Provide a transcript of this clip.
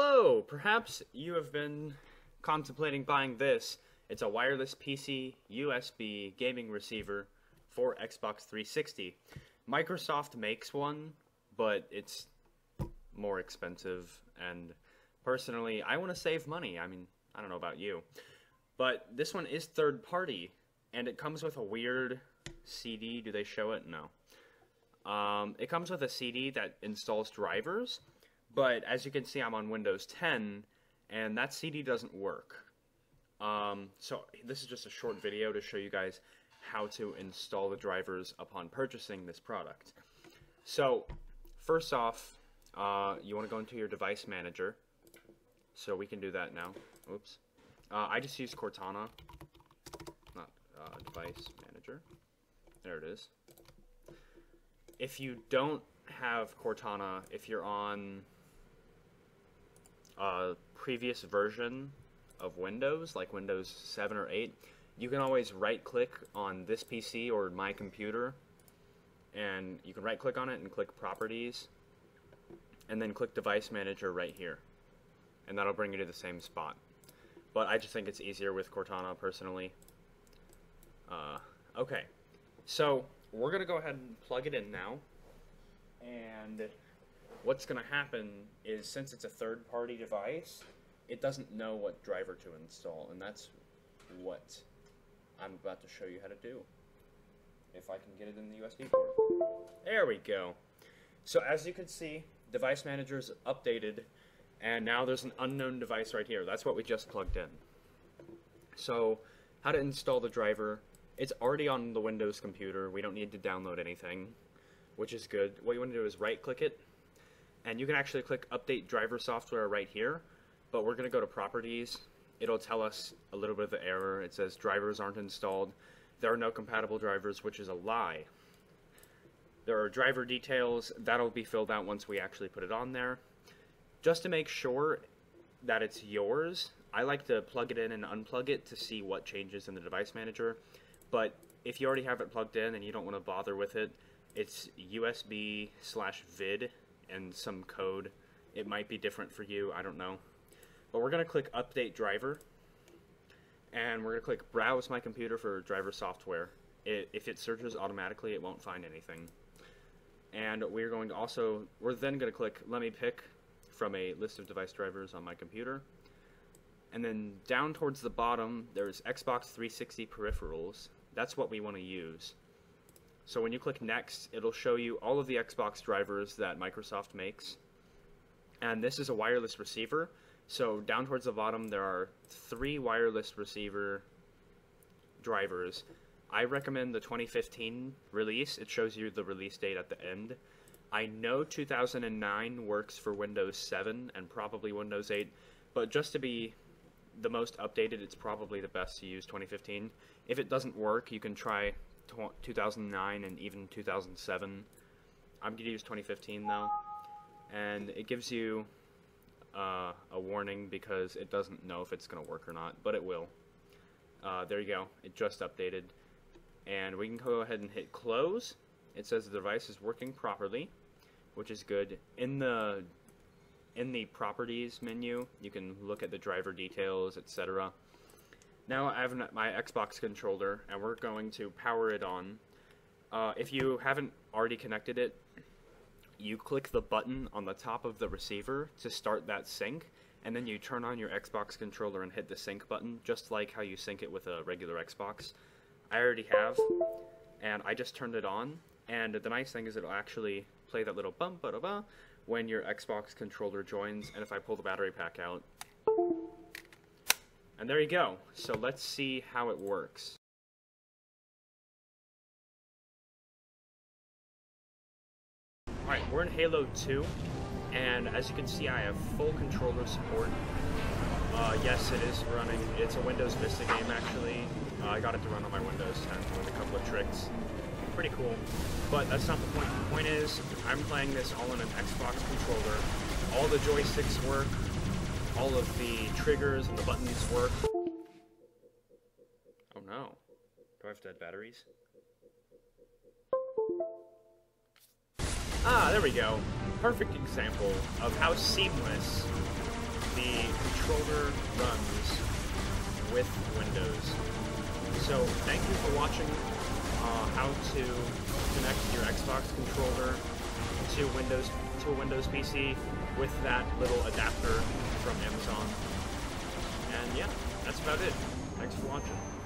Hello! Perhaps you have been contemplating buying this. It's a wireless PC USB gaming receiver for Xbox 360. Microsoft makes one, but it's more expensive, and personally, I want to save money. I mean, I don't know about you. But this one is third party, and it comes with a weird CD. Do they show it? No. Um, it comes with a CD that installs drivers, but as you can see, I'm on Windows 10, and that CD doesn't work. Um, so this is just a short video to show you guys how to install the drivers upon purchasing this product. So, first off, uh, you want to go into your device manager. So we can do that now. Oops. Uh, I just use Cortana, not uh, device manager. There it is. If you don't have Cortana, if you're on a previous version of Windows, like Windows 7 or 8, you can always right click on this PC or my computer, and you can right click on it and click Properties, and then click Device Manager right here. And that'll bring you to the same spot. But I just think it's easier with Cortana personally. Uh, okay, so we're going to go ahead and plug it in now. And what's going to happen is since it's a third party device, it doesn't know what driver to install, and that's what I'm about to show you how to do. If I can get it in the USB port. There we go. So as you can see, device manager is updated, and now there's an unknown device right here. That's what we just plugged in. So how to install the driver. It's already on the Windows computer. We don't need to download anything, which is good. What you want to do is right click it, and you can actually click update driver software right here, but we're going to go to properties. It'll tell us a little bit of the error. It says drivers aren't installed. There are no compatible drivers, which is a lie. There are driver details. That'll be filled out once we actually put it on there. Just to make sure that it's yours, I like to plug it in and unplug it to see what changes in the device manager. But if you already have it plugged in and you don't want to bother with it, it's USB slash vid and some code. It might be different for you, I don't know. But we're going to click Update Driver, and we're going to click Browse My Computer for driver software. It, if it searches automatically, it won't find anything. And we're going to also, we're then going to click Let Me Pick from a list of device drivers on my computer. And then down towards the bottom, there's Xbox 360 peripherals. That's what we want to use. So when you click Next, it'll show you all of the Xbox drivers that Microsoft makes. And this is a wireless receiver. So down towards the bottom, there are three wireless receiver drivers. I recommend the 2015 release. It shows you the release date at the end. I know 2009 works for Windows 7 and probably Windows 8, but just to be the most updated, it's probably the best to use 2015. If it doesn't work, you can try 2009 and even 2007. I'm going to use 2015 though, and it gives you uh, a warning because it doesn't know if it's going to work or not, but it will. Uh, there you go, it just updated. And we can go ahead and hit close. It says the device is working properly, which is good. In the in the properties menu, you can look at the driver details, etc. Now I have my Xbox controller, and we're going to power it on. Uh, if you haven't already connected it, you click the button on the top of the receiver to start that sync, and then you turn on your Xbox controller and hit the sync button, just like how you sync it with a regular Xbox. I already have, and I just turned it on, and the nice thing is it'll actually play that little bump ba da ba when your Xbox controller joins, and if I pull the battery pack out. And there you go. So let's see how it works. Alright, we're in Halo 2, and as you can see I have full controller support. Uh, yes, it is running. It's a Windows Vista game, actually. Uh, I got it to run on my Windows 10 with a couple of tricks. Pretty cool. But that's not the point. The point is, I'm playing this all in an Xbox controller. All the joysticks work. All of the triggers and the buttons work. Oh no. Do I have dead batteries? Ah, there we go. Perfect example of how seamless the controller runs with Windows. So thank you for watching uh, how to connect your Xbox controller to Windows to a Windows PC with that little adapter from Amazon. And yeah, that's about it. Thanks for watching.